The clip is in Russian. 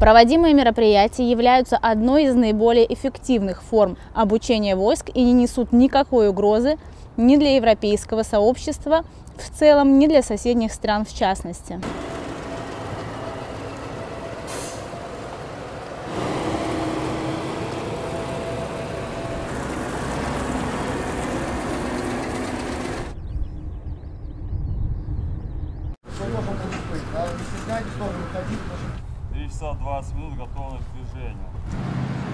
Проводимые мероприятия являются одной из наиболее эффективных форм обучения войск и не несут никакой угрозы ни для европейского сообщества в целом, ни для соседних стран в частности. Стесняйтесь тоже выходить. 3 часа 20 минут готовность к движению.